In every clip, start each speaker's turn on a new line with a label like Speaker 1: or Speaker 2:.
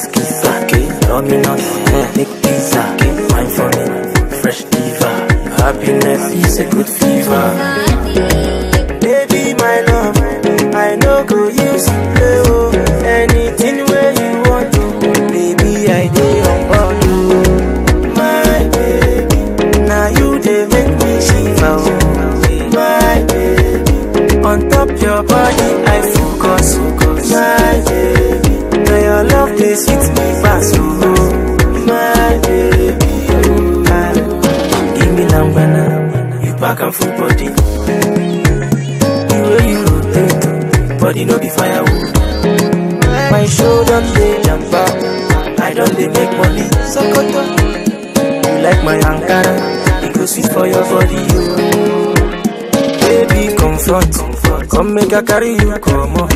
Speaker 1: Whiskey, sake, love me not Nick pizza, fine for me. Fresh diva. Happiness is a good fever. You pack am full body. The way you rotate, body no be firewood. Oh. My show don dey jumper, I don't dey make money. So you like my Ankara, it go sweet for your body. Oh. Baby, confront, come make I carry you, come on,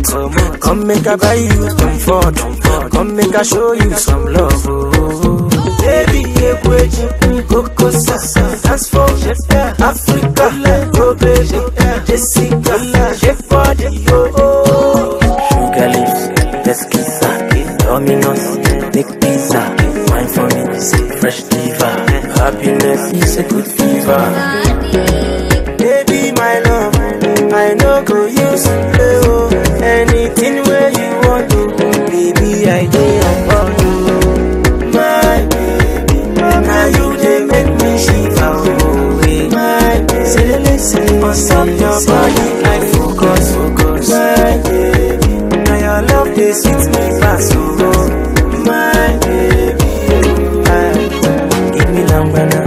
Speaker 1: come make I buy you comfort, come make I show you some love. Oh. Ekweji, koko sasa, dance for Africa, oh Jessica, body, oh. Sugar lips, kiss Domino's, make pizza, wine for me, fresh diva, happiness is a good fever. Dey sweet me fast. Oh, my baby, ah, give me lambana,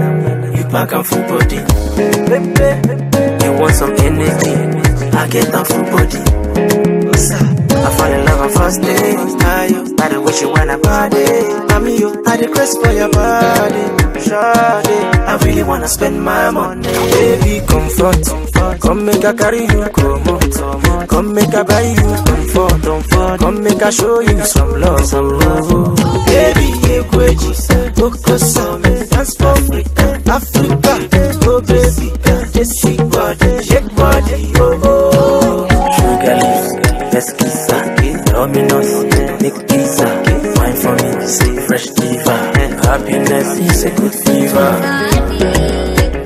Speaker 1: you pack am full body. You want some energy? I get am full body. I fall in love on first day. By the way she wanna party. The crest for your body. Shawty, I really wanna spend my money. Baby, comfort, come make I carry you, come on. Come make I buy you comfort, come make I show you some love, some love. Oh. Baby, ekweji, koko some, dance for me, Africa, oh baby, Jesse body, shake body, oh oh. Sugar let's kiss. Domino's, make pizza. Wine for me, say fresh diva. Happiness is a good fever.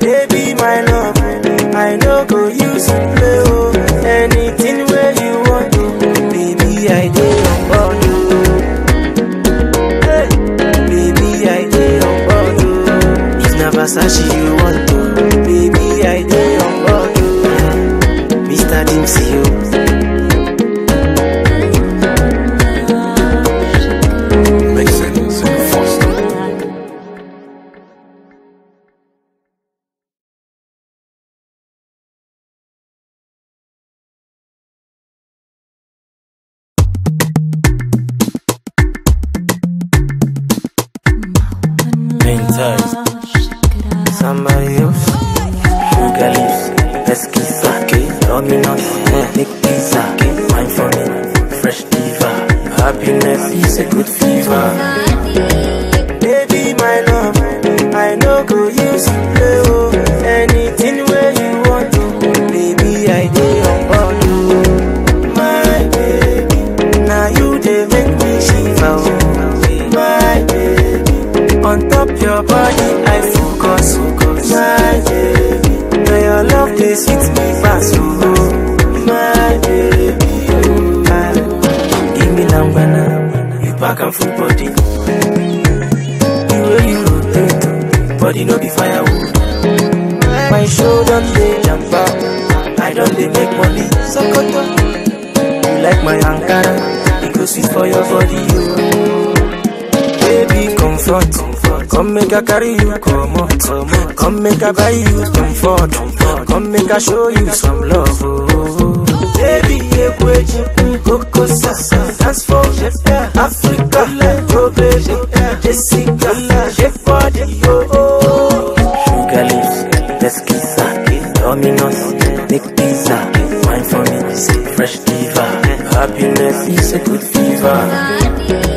Speaker 1: Baby, my love, I know go use play oh. Anything where you want to, baby, I do on board. Hey, baby, I dey on board. If na Versace you Somebody else. Sugar pizza. Wine for me, fresh diva. Happiness is a good fever. Baby, my love, love sweet me fast. Oh, my baby, oh, give me lambana, you pack am full body. The way you rotate, body no be firewood. My show don dey jumper, I don dey make money. Sokoto, you like my Ankara, it go sweet for your body. Oh. Baby, confront, come make I carry you, come on, come make I buy you comfort, come make I show you some love. Oh. Baby, ekweji, koko sasa, dance for Africa, oh baby, Jessica, shake body, oh oh. Sugar lips, let's kiss her, Domino's, make pizza, wine for me, fresh diva. Happiness is a good fever.